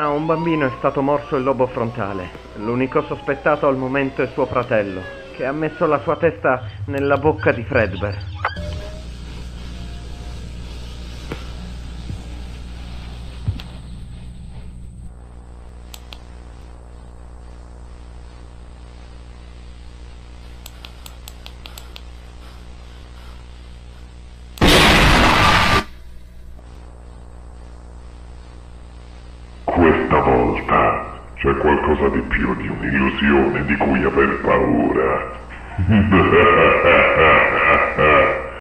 A un bambino è stato morso il lobo frontale. L'unico sospettato al momento è suo fratello, che ha messo la sua testa nella bocca di Fredbear. Questa volta c'è qualcosa di più di un'illusione di cui aver paura.